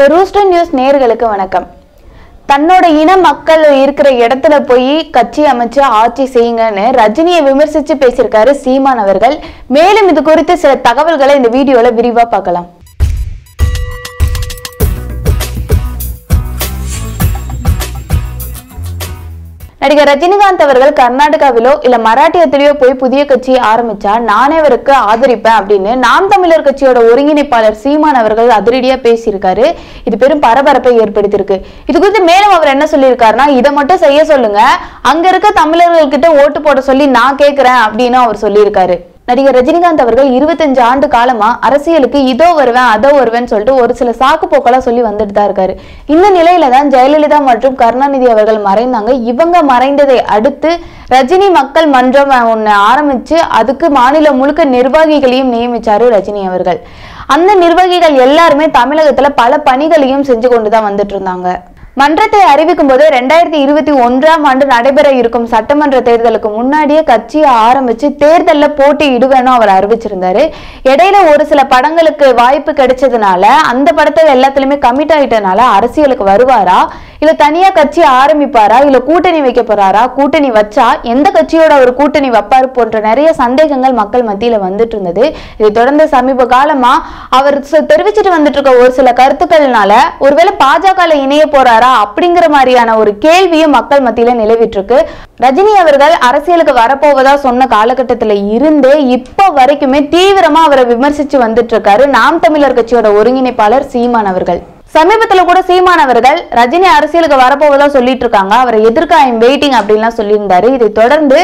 த rooster news நேர்களுக்கு வணக்கம். தன்னோட இன மக்கள் இருக்கிற இடத்துல போய் கட்சி அமைச்சு ஆட்சி செய்யுங்கன்னு ரஜினியை விமர்சித்து பேசியிருக்காரு சீமான் அவர்கள். மேலும் இது குறித்து சில தகவல்களை இந்த வீடியோவில் விரிவாக பார்க்கலாம். நடிகர் ரஜினிகாந்த் அவர்கள் கர்நாடகாவிலோ இல்ல மராட்டியத்திலேயோ போய் புதிய கட்சியை ஆரம்பிச்சா நானே அவருக்கு ஆதரிப்பேன் அப்படின்னு நாம் தமிழர் கட்சியோட ஒருங்கிணைப்பாளர் சீமான் அவர்கள் அதிரடியா பேசியிருக்காரு. இது பெரும் பரபரப்பை ஏற்படுத்தியிருக்கு. இது குறித்து மேலும் அவர் என்ன சொல்லியிருக்காருன்னா இதை மட்டும் செய்ய சொல்லுங்க. அங்க இருக்க தமிழர்கள் கிட்ட ஓட்டு போட சொல்லி நான் கேட்கிறேன் அப்படின்னு அவர் சொல்லியிருக்காரு. நடிகர் ரஜினிகாந்த் அவர்கள் இருபத்தஞ்சு ஆண்டு காலமா அரசியலுக்கு இதோ வருவேன் அதோ வருவேன் சொல்லிட்டு ஒரு சில சாக்கு போக்கெல்லாம் சொல்லி வந்துட்டு தான் இருக்காரு. இந்த நிலையில தான் ஜெயலலிதா மற்றும் கருணாநிதி அவர்கள் மறைந்தாங்க. இவங்க மறைந்ததை அடுத்து ரஜினி மக்கள் மன்றம் ஒன்று ஆரம்பிச்சு அதுக்கு மாநிலம் முழுக்க நிர்வாகிகளையும் நியமிச்சாரு ரஜினி அவர்கள். அந்த நிர்வாகிகள் எல்லாருமே தமிழகத்துல பல பணிகளையும் செஞ்சு கொண்டு தான் வந்துட்டு இருந்தாங்க. மன்றத்தை அறிவிக்கும் போது ரெண்டாயிரத்தி இருபத்தி ஒன்றாம் ஆண்டு நடைபெற இருக்கும் சட்டமன்ற தேர்தலுக்கு முன்னாடியே கட்சியை ஆரம்பிச்சு தேர்தலில் போட்டியிடுவேனும் அவர் அறிவிச்சிருந்தாரு. இடையில ஒரு சில படங்களுக்கு வாய்ப்பு கிடைச்சதுனால அந்த படத்தை எல்லாத்துலயுமே கமிட் ஆயிட்டனால அரசியலுக்கு வருவாரா? இல்ல தனியா கட்சி ஆரம்பிப்பாரா? இல்ல கூட்டணி வைக்க போறாரா? கூட்டணி வச்சா எந்த கட்சியோட ஒரு கூட்டணி வைப்பாரு போன்ற நிறைய சந்தேகங்கள் மக்கள் மத்தியில வந்துட்டு இருந்தது. இதை தொடர்ந்து சமீப காலமா அவர் தெரிவிச்சுட்டு தெரிவிச்சிட்டு வந்துட்டு இருக்க ஒரு சில கருத்துக்கள்னால ஒருவேளை பாஜக இணைய போறாரா அப்படிங்கிற மாதிரியான ஒரு கேள்வியும் மக்கள் மத்தியில நிலவிட்டு இருக்கு ரஜினி அவர்கள் அரசியலுக்கு வரப்போவதா சொன்ன காலகட்டத்தில் இருந்தே இப்போ வரைக்குமே தீவிரமா அவரை விமர்சிச்சு வந்துட்டு இருக்காரு நாம் தமிழர் கட்சியோட ஒருங்கிணைப்பாளர் சீமான் அவர்கள். சமீபத்துல கூட சீமான் அவர்கள் ரஜினி அரசியலுக்கு வரப்போவதா சொல்லிட்டு இருக்காங்க அவரை எதிர்க்க ஐம் வெயிட்டிங் அப்படின்லாம் சொல்லியிருந்தாரு. இதை தொடர்ந்து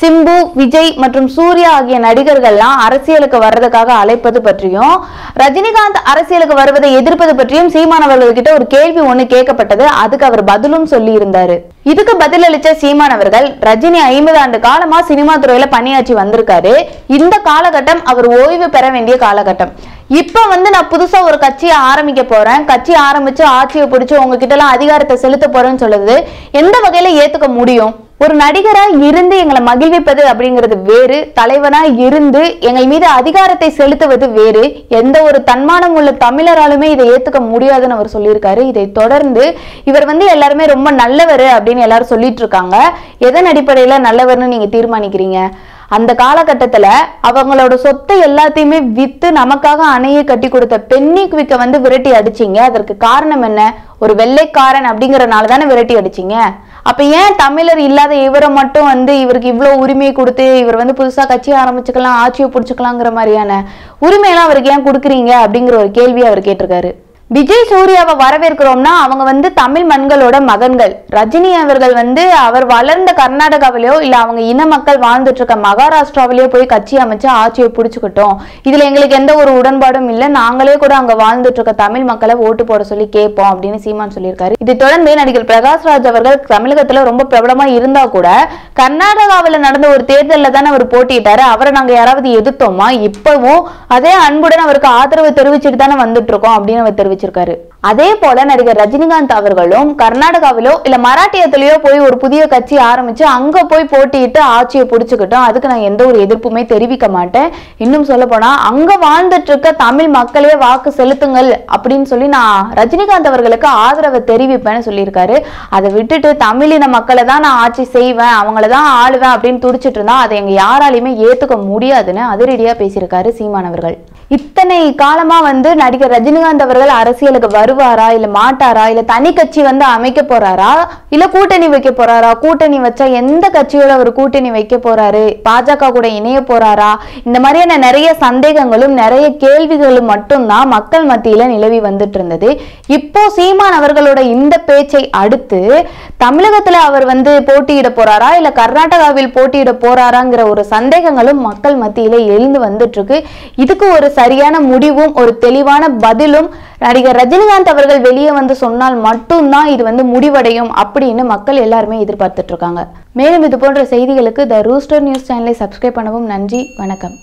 சிம்பு விஜய் மற்றும் சூர்யா ஆகிய நடிகர்கள்லாம் அரசியலுக்கு வர்றதுக்காக அழைப்பது பற்றியும் ரஜினிகாந்த் அரசியலுக்கு வருவதை எதிர்ப்பது பற்றியும் சீமான் அவர்கள்கிட்ட ஒரு கேள்வி ஒண்ணு கேட்கப்பட்டது. அதுக்கு அவர் பதிலும் சொல்லி இருந்தாரு இதுக்கு பதிலளிச்ச சீமான் அவர்கள் ரஜினி ஐம்பது ஆண்டு காலமா சினிமா துறையில பணியாற்றி வந்திருக்காரு. இந்த காலகட்டம் அவர் ஓய்வு பெற வேண்டிய காலகட்டம். இப்ப வந்து நான் புதுசா ஒரு கட்சியை ஆரம்பிக்க போறேன். கட்சி ஆரம்பிச்சு ஆட்சியை பிடிச்சு உங்ககிட்ட எல்லாம் அதிகாரத்தை செலுத்த போறேன்னு சொல்லுது. எந்த வகையில ஏத்துக்க முடியும்? ஒரு நடிகரா இருந்து எங்களை மகிழ்விப்பது அப்படிங்கிறது வேறு. தலைவனா இருந்து எங்கள் மீது அதிகாரத்தை செலுத்துவது வேறு. எந்த ஒரு தன்மானம் உள்ள தமிழராலுமே இதை ஏத்துக்க முடியாதுன்னு அவர் சொல்லியிருக்காரு. இதை தொடர்ந்து இவர் வந்து எல்லாருமே ரொம்ப நல்லவர் அப்படின்னு எல்லாரும் சொல்லிட்டு இருக்காங்க. எதன் அடிப்படையில நல்லவர்னு நீங்க தீர்மானிக்கிறீங்க? அந்த காலகட்டத்துல அவங்களோட சொத்தை எல்லாத்தையுமே வித்து நமக்காக அணையை கட்டி கொடுத்த பென்னி குவிக்க வந்து விரட்டி அடிச்சீங்க. அதற்கு காரணம் என்ன? ஒரு வெள்ளைக்காரன் அப்படிங்கறனால தானே விரட்டி அடிச்சீங்க. அப்ப ஏன் தமிழர் இல்லாத இவரை மட்டும் வந்து இவருக்கு இவ்வளவு உரிமையை கொடுத்து இவர் வந்து புதுசா கட்சி ஆரம்பிச்சுக்கலாம் ஆட்சியை பிடிச்சுக்கலாங்கிற மாதிரியான உரிமையெல்லாம் அவருக்கு ஏன் கொடுக்குறீங்க அப்படிங்கிற ஒரு கேள்வி அவர் கேட்டிருக்காரு. விஜய் சூர்யாவை வரவேற்கிறோம்னா அவங்க வந்து தமிழ் மண்களோட மகன்கள். ரஜினி அவர்கள் வந்து அவர் வளர்ந்த கர்நாடகாவிலேயோ இல்ல அவங்க இன மக்கள் வாழ்ந்துட்டு இருக்க மகாராஷ்டிராவிலேயோ போய் கட்சி அமைச்சு ஆட்சியை பிடிச்சுக்கிட்டோம். இதுல எங்களுக்கு எந்த ஒரு உடன்பாடும் இல்ல. நாங்களே கூட அங்க வாழ்ந்துட்டு இருக்க தமிழ் மக்களை ஓட்டு போட சொல்லி கேட்போம் அப்படின்னு சீமான் சொல்லியிருக்காரு. இதை தொடர்ந்து நடிகர் பிரகாஷ்ராஜ் அவர்கள் தமிழகத்துல ரொம்ப பிரபலமா இருந்தா கூட கர்நாடகாவில் நடந்த ஒரு தேர்தலில் தானே அவர் போட்டியிட்டாரு. அவரை நாங்க யாராவது எதிர்த்தோமா? இப்பவும் அதே அன்புடன் அவருக்கு ஆதரவு தெரிவிச்சுட்டு தானே வந்துட்டு இருக்கோம் அப்படின்னு அவர் தெரிவிச்சு தெரிவிச்சிருக்காரு அதே போல நடிகர் ரஜினிகாந்த் அவர்களும் கர்நாடகாவிலோ இல்ல மராட்டியத்திலயோ போய் ஒரு புதிய கட்சி ஆரம்பிச்சு அங்க போய் போட்டியிட்டு ஆட்சியை புடிச்சுக்கிட்டோம். அதுக்கு நான் எந்த ஒரு எதிர்ப்புமே தெரிவிக்க மாட்டேன். இன்னும் சொல்ல போனா அங்க வாழ்ந்துட்டு இருக்க தமிழ் மக்களே வாக்கு செலுத்துங்கள் அப்படின்னு சொல்லி நான் ரஜினிகாந்த் அவர்களுக்கு ஆதரவை தெரிவிப்பேன்னு சொல்லியிருக்காரு. அதை விட்டுட்டு தமிழின மக்களை தான் நான் ஆட்சி செய்வேன் அவங்கள தான் ஆளுவேன் அப்படின்னு துடிச்சிட்டு இருந்தா அதை எங்க யாராலையுமே ஏத்துக்க முடியாதுன்னு அதிரடியா பேசியிருக்காரு சீமானவர்கள் இத்தனை காலமா வந்து நடிகர் ரஜினிகாந்த் அவர்கள் அரசியலுக்கு வருவாரா இல்ல மாட்டாரா இல்ல தனி கட்சி வந்து அமைக்க போறாரா இல்ல கூட்டணி வைக்க போறாரா? கூட்டணி வச்சா எந்த கட்சியோட அவர் கூட்டணி வைக்க போறாரு? பாஜக கூட இணைய போறாரா? இந்த மாதிரியான நிறைய சந்தேகங்களும் நிறைய கேள்விகளும் மட்டும்தான் மக்கள் மத்தியில நிலவி வந்துட்டு இருந்தது இப்போ சீமான் அவர்களோட இந்த பேச்சை அடுத்து தமிழகத்துல அவர் வந்து போட்டியிட போறாரா இல்ல கர்நாடகாவில் போட்டியிட போறாராங்கிற ஒரு சந்தேகங்களும் மக்கள் மத்தியில எழுந்து வந்துட்டு இருக்கு இதுக்கு ஒரு சரியான முடிவும் ஒரு தெளிவான பதிலும் நடிகர் ரஜினிகாந்த் அவர்கள் வெளியே வந்து சொன்னால் மட்டும்தான் இது வந்து முடிவடையும் அப்படின்னு மக்கள் எல்லாருமே எதிர்பார்த்துட்டு இருக்காங்க. மேலும் இது போன்ற செய்திகளுக்கு த ரூஸ்டர் நியூஸ் சேனலை சப்ஸ்கிரைப் பண்ணவும் நன்றி வணக்கம்.